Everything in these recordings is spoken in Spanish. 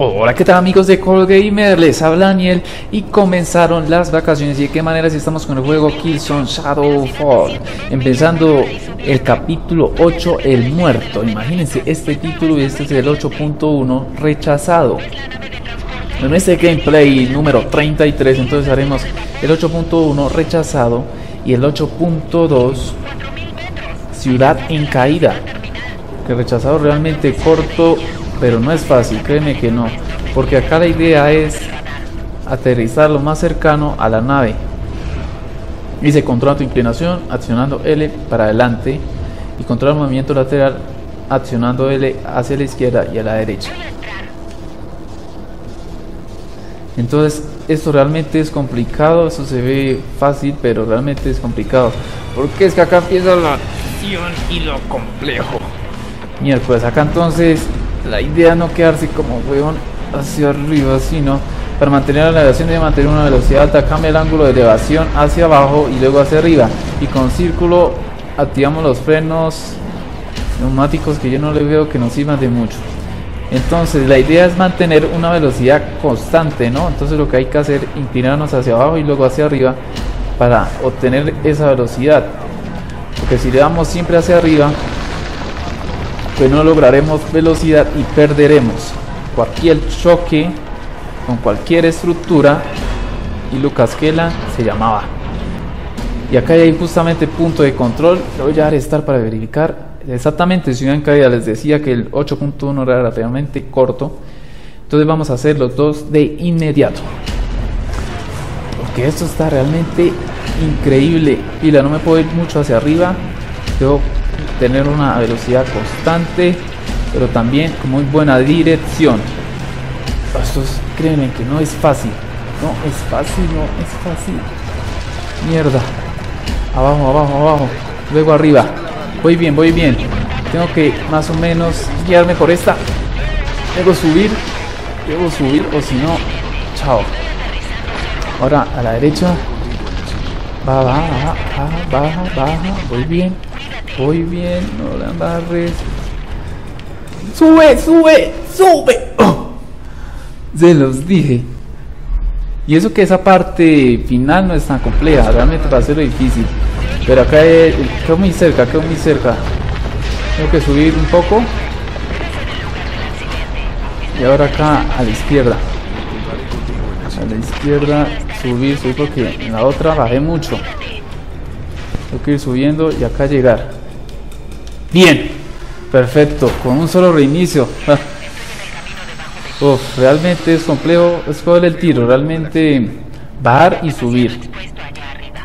Hola, ¿qué tal amigos de Call Gamer? Les habla Daniel y comenzaron las vacaciones. Y de qué manera si estamos con el juego Killzone Shadowfall empezando el capítulo 8 El Muerto. Imagínense este título y este es el 8.1 rechazado. En este gameplay número 33 entonces haremos el 8.1 rechazado y el 8.2 ciudad en caída. Que rechazado realmente corto pero no es fácil, créeme que no, porque acá la idea es aterrizar lo más cercano a la nave. Y se controla tu inclinación accionando L para adelante y controla el movimiento lateral accionando L hacia la izquierda y a la derecha. Entonces, esto realmente es complicado, eso se ve fácil, pero realmente es complicado. Porque es que acá empieza la acción y lo complejo. Miércoles, acá entonces la idea no quedarse como weón hacia arriba, sino para mantener la elevación debe mantener una velocidad alta, cambia el ángulo de elevación hacia abajo y luego hacia arriba. Y con círculo activamos los frenos neumáticos que yo no le veo que nos sirvan de mucho. Entonces la idea es mantener una velocidad constante, ¿no? Entonces lo que hay que hacer es inclinarnos hacia abajo y luego hacia arriba para obtener esa velocidad. Porque si le damos siempre hacia arriba, pues no lograremos velocidad y perderemos cualquier choque con cualquier estructura y Lucas Kela se llamaba. Y acá hay justamente punto de control. Lo voy a dar estar para verificar exactamente. Si en caída les decía que el 8.1 era relativamente corto entonces vamos a hacer los dos de inmediato. Porque esto está realmente increíble. Y la no me puedo ir mucho hacia arriba. Debo tener una velocidad constante, pero también con muy buena dirección. Esto es, créanme que no es fácil. No es fácil, no es fácil. Mierda. Abajo, abajo, abajo. Luego arriba. Voy bien, voy bien. Tengo que más o menos guiarme por esta. Debo subir. Debo subir o si no, chao. Ahora a la derecha. Baja, baja, baja, baja, baja. Voy bien. Voy bien, no la embarres. ¡Sube, sube, sube! Oh, se los dije. Y eso que esa parte final no es tan compleja, realmente va a ser difícil. Pero acá quedo muy cerca, quedo muy cerca. Tengo que subir un poco. Y ahora acá a la izquierda. A la izquierda, subir, subir porque en la otra bajé mucho. Tengo que ir subiendo y acá llegar. Bien, perfecto, con un solo reinicio. Uf, realmente es complejo escoger el tiro, realmente bajar y subir.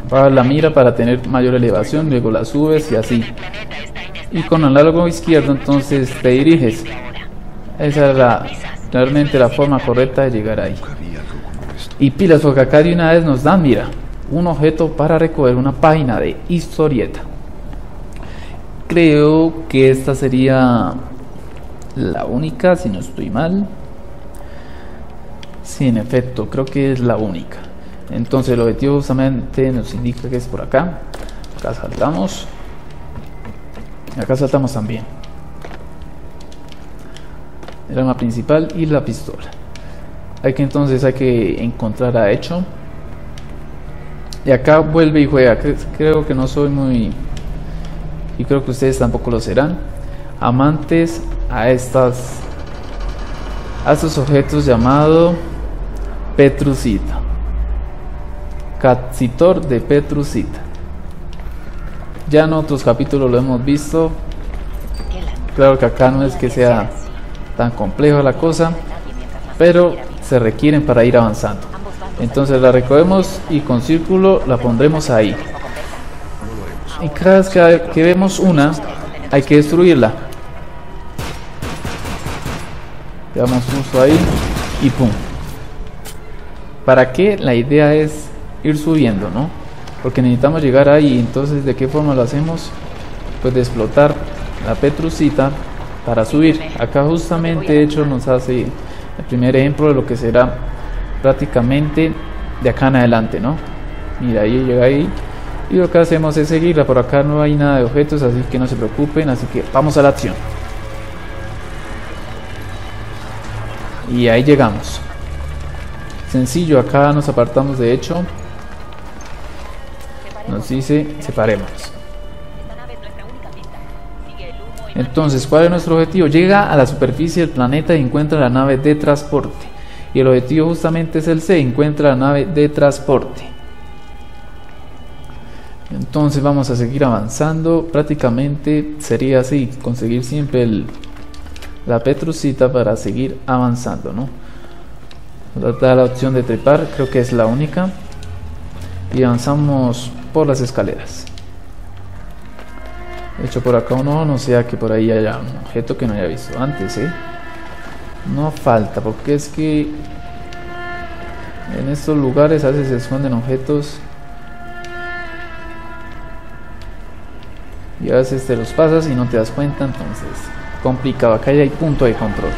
Bajar la mira para tener mayor elevación, luego la subes y así. Y con el análogo izquierdo entonces te diriges. Esa es la, realmente la forma correcta de llegar ahí. Y pilas, porque acá de una vez nos dan, mira, un objeto para recoger una página de historieta creo que esta sería la única, si no estoy mal. Sí, en efecto, creo que es la única. Entonces el objetivo justamente nos indica que es por acá. Acá saltamos. Acá saltamos también. El arma principal y la pistola. Hay que entonces hay que encontrar a Hecho. Y acá vuelve y juega. Creo que no soy muy y creo que ustedes tampoco lo serán, amantes a estas a estos objetos llamado Petrucita. Catsitor de Petrucita. Ya en otros capítulos lo hemos visto. Claro que acá no es que sea tan complejo la cosa, pero se requieren para ir avanzando. Entonces la recogemos y con círculo la pondremos ahí y cada vez que, vemos una hay que destruirla. Damos uso ahí y pum. Para qué la idea es ir subiendo no porque necesitamos llegar ahí. Entonces de qué forma lo hacemos pues de explotar la petrucita para subir. Acá justamente de hecho nos hace el primer ejemplo de lo que será prácticamente de acá en adelante no mira ahí llega ahí y lo que hacemos es seguirla por acá no hay nada de objetos así que no se preocupen así que vamos a la acción Y ahí llegamos. Sencillo, acá nos apartamos de hecho. Nos dice separemos. Entonces, ¿cuál es nuestro objetivo? Llega a la superficie del planeta y encuentra la nave de transporte. Y el objetivo justamente es el C, encuentra la nave de transporte. Entonces vamos a seguir avanzando. Prácticamente sería así, conseguir siempre el, la petrucita para seguir avanzando, ¿no? Da la opción de trepar, creo que es la única. Y avanzamos por las escaleras. De hecho por acá uno no sea que por ahí haya un objeto que no haya visto antes, ¿eh? No falta, porque es que en estos lugares a veces se esconden objetos y a veces te los pasas y no te das cuenta, entonces complicado. Acá ya hay punto de control.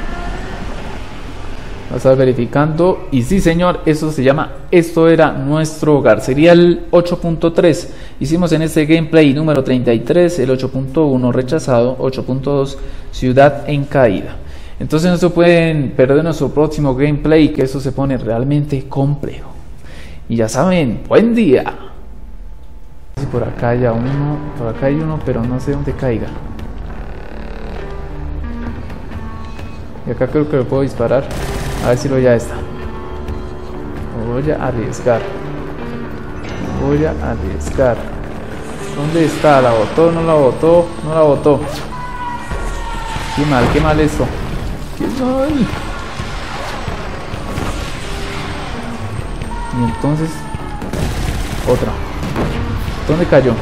Vas a estar verificando y sí señor, eso se llama, esto era nuestro hogar. Sería el 8.3. Hicimos en este gameplay número 33, el 8.1 rechazado, 8.2 ciudad en caída. Entonces no se pueden perder nuestro próximo gameplay, que eso se pone realmente complejo. Y ya saben, buen día. Por acá hay uno, por acá hay uno, pero no sé dónde caiga. Y acá creo que lo puedo disparar. A ver si lo ya está. Voy a arriesgar. Voy a arriesgar. ¿Dónde está? ¿La botó? ¿No la botó? No la botó. Qué mal, qué mal esto. ¡Qué mal! Y entonces... Otra. ¿Dónde cayó?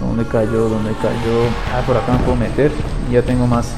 ¿Dónde cayó? ¿Dónde cayó? Ah, por acá me puedo meter. Ya tengo más.